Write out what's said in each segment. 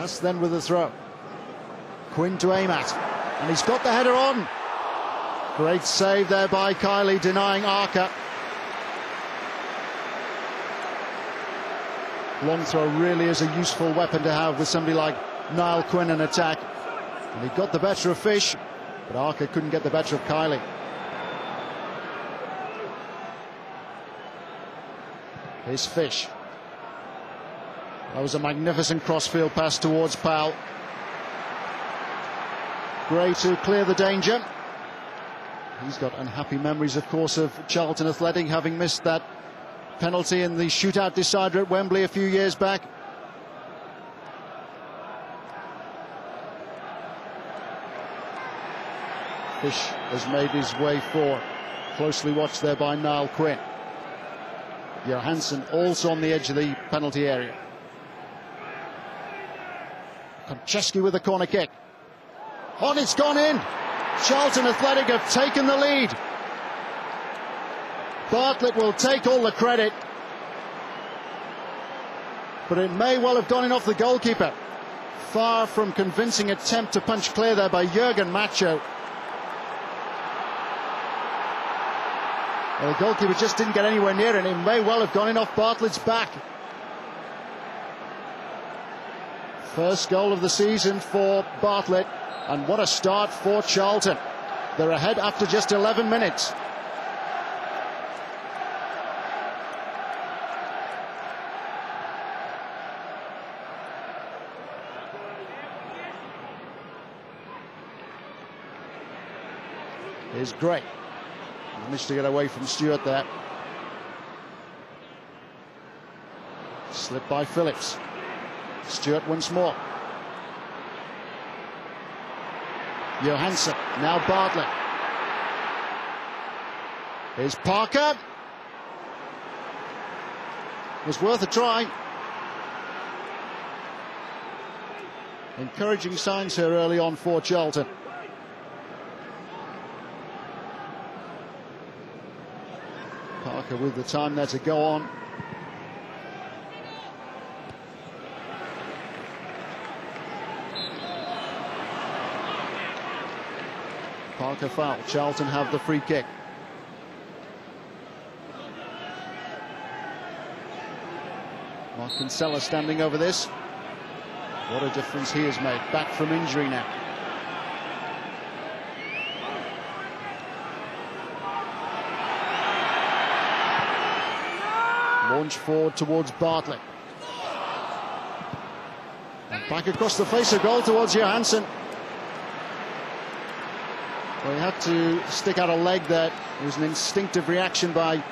Pass then with the throw. Quinn to aim at. And he's got the header on. Great save there by Kiely, denying Arca. Long throw really is a useful weapon to have with somebody like Niall Quinn in attack. And he got the better of Fish, but Arca couldn't get the better of Kiely. Here's Fish. That was a magnificent crossfield pass towards Powell. Gray to clear the danger. He's got unhappy memories, of course, of Charlton Athletic having missed that penalty in the shootout decider at Wembley a few years back. Fish has made his way forward. Closely watched there by Niall Quinn. Johansson also on the edge of the penalty area. Konchesky with a corner kick. On, it's gone in. Charlton Athletic have taken the lead. Bartlett will take all the credit. But it may well have gone in off the goalkeeper. Far from convincing attempt to punch clear there by Jurgen Macho. Well, the goalkeeper just didn't get anywhere near it. It may well have gone in off Bartlett's back. First goal of the season for Bartlett. And what a start for Charlton. They're ahead after just 11 minutes. Here's Gray. Managed to get away from Stuart there. Slip by Phillips. Stuart once more. Johansson, now Bartlett. Here's Parker. Was worth a try. Encouraging signs here early on for Charlton. Parker with the time there to go on. Parker foul. Charlton have the free kick. Mark Kinsella standing over this. What a difference he has made. Back from injury now. Launch forward towards Bartlett. And back across the face of goal towards Johansson. Well, he had to stick out a leg there. It was an instinctive reaction by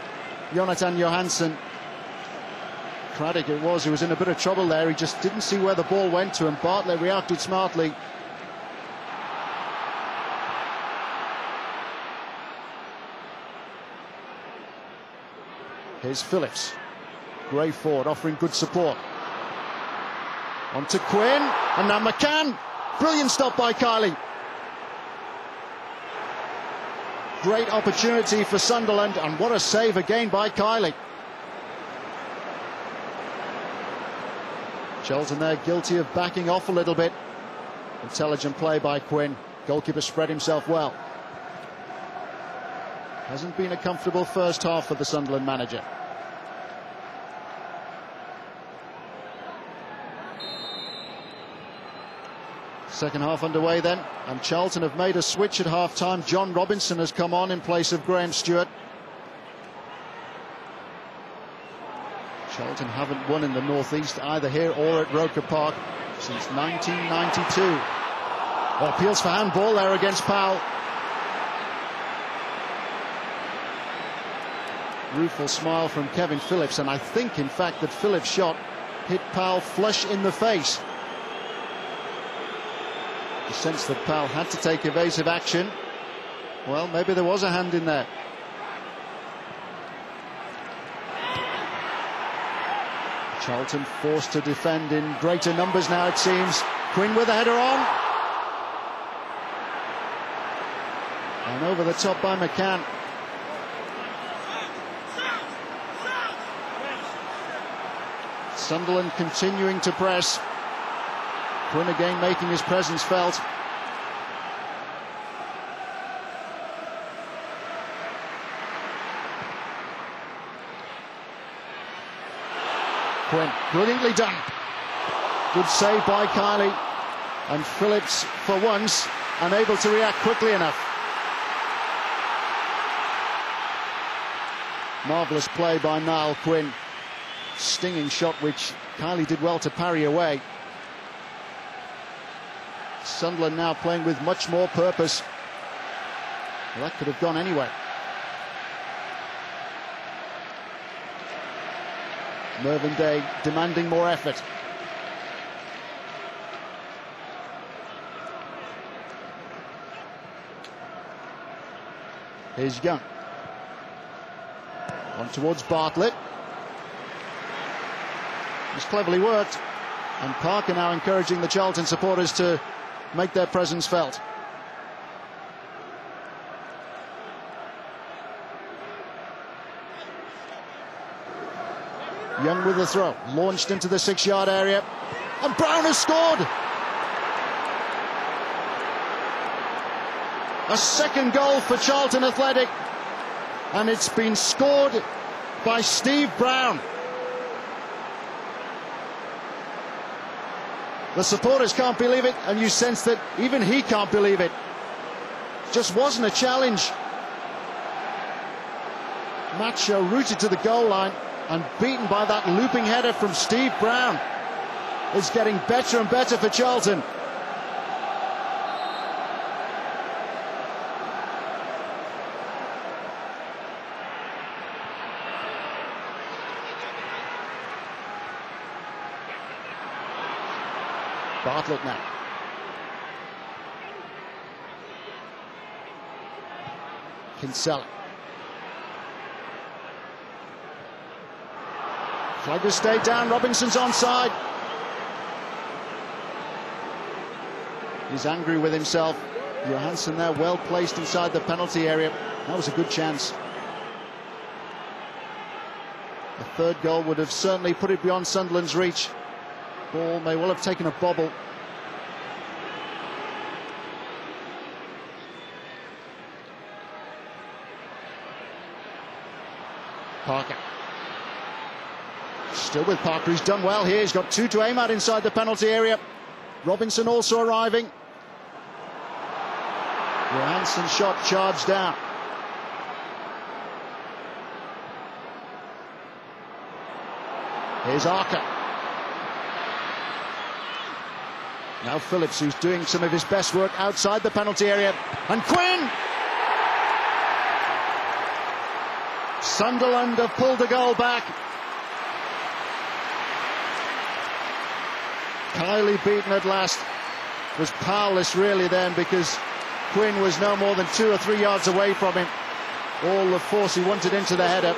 Jonathan Johansson. Craddock it was, he was in a bit of trouble there. He just didn't see where the ball went to, and Bartlett reacted smartly. Here's Phillips. Gray offering good support. On to Quinn, and now McCann. Brilliant stop by Kiely. Great opportunity for Sunderland, and what a save again by Kiely. Charlton there guilty of backing off a little bit. Intelligent play by Quinn. Goalkeeper spread himself well. Hasn't been a comfortable first half for the Sunderland manager. Second half underway then, and Charlton have made a switch at half time. John Robinson has come on in place of Graham Stuart. Charlton haven't won in the northeast either here or at Roker Park since 1992. Oh, appeals for handball there against Powell. Rueful smile from Kevin Phillips, and I think, in fact, that Phillips' shot hit Powell flush in the face. The sense that Powell had to take evasive action. Well, maybe there was a hand in there. Charlton forced to defend in greater numbers now, it seems. Quinn with a header on. And over the top by McCann. Sunderland continuing to press. Quinn again making his presence felt. Quinn, brilliantly done. Good save by Kiely. And Phillips, for once, unable to react quickly enough. Marvellous play by Niall Quinn. Stinging shot which Kiely did well to parry away. Sunderland now playing with much more purpose. Well, that could have gone anywhere. Mervyn Day demanding more effort. Here's Young. On towards Bartlett. It's cleverly worked. And Parker now encouraging the Charlton supporters to make their presence felt. Young with the throw, launched into the six yard area, and Brown has scored! A second goal for Charlton Athletic, and it's been scored by Steve Brown. The supporters can't believe it, and you sense that even he can't believe it. Just wasn't a challenge. Macho rooted to the goal line and beaten by that looping header from Steve Brown. It's getting better and better for Charlton. Bartlett now. Kinsella. Flag has stayed down. Robinson's onside. He's angry with himself. Johansson there, well placed inside the penalty area. That was a good chance. The third goal would have certainly put it beyond Sunderland's reach. Ball may well have taken a bobble. Parker. Still with Parker, he's done well here. He's got two to aim at inside the penalty area. Robinson also arriving. Johansson shot charged down. Here's Arca. Now Phillips, who's doing some of his best work outside the penalty area. And Quinn! Sunderland have pulled the goal back. Kiely beaten at last. Was powerless really then because Quinn was no more than two or three yards away from him. All the force he wanted into the header.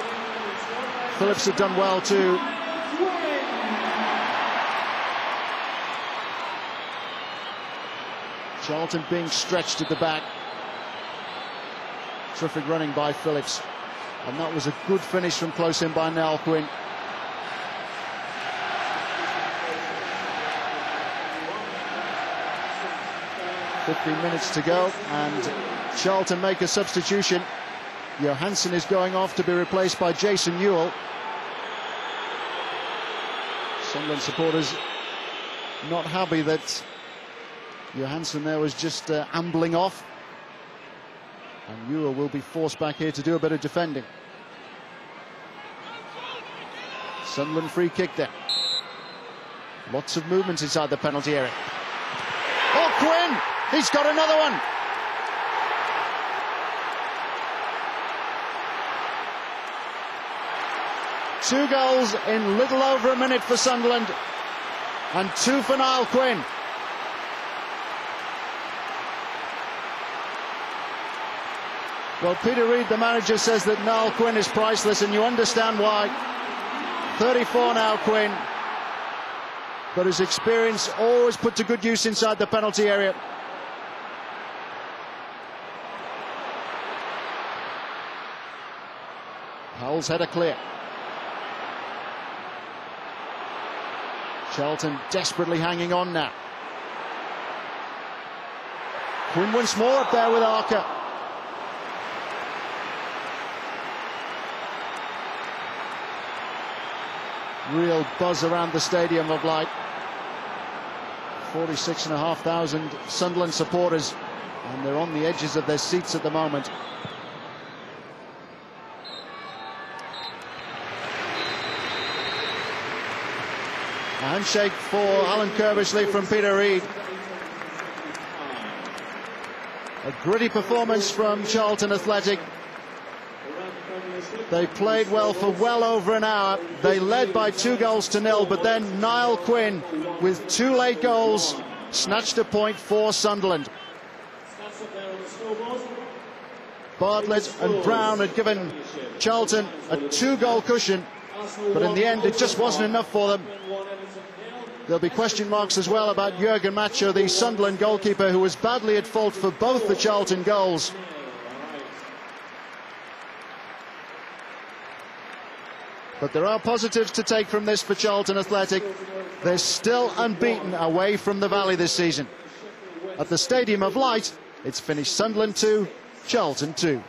Phillips had done well too. Charlton being stretched at the back. Terrific running by Phillips. And that was a good finish from close in by Niall Quinn. Fifteen minutes to go, and Charlton make a substitution. Johansson is going off to be replaced by Jason Euell. Sunderland supporters not happy that Johansson there was just uh, ambling off. And Euell will be forced back here to do a bit of defending. Sunderland free kick there. Lots of movement inside the penalty area. Oh, Quinn! He's got another one! Two goals in little over a minute for Sunderland and two for Niall Quinn. Well, Peter Reid, the manager, says that Niall Quinn is priceless, and you understand why. 34 now, Quinn. But his experience always put to good use inside the penalty area. Powell's header clear. Charlton desperately hanging on now. Quinn once more up there with Arca. Real buzz around the Stadium of Light. 46,500 Sunderland supporters, and they're on the edges of their seats at the moment. A handshake for Alan Curbishley from Peter Reid. A gritty performance from Charlton Athletic. They played well for well over an hour. They led by two goals to nil, but then Niall Quinn, with two late goals, snatched a point for Sunderland. Bartlett and Brown had given Charlton a two-goal cushion, but in the end it just wasn't enough for them. There'll be question marks as well about Jurgen Macho, the Sunderland goalkeeper, who was badly at fault for both the Charlton goals. But there are positives to take from this for Charlton Athletic. They're still unbeaten away from the Valley this season. At the Stadium of Light, it's finished Sunderland 2, Charlton 2.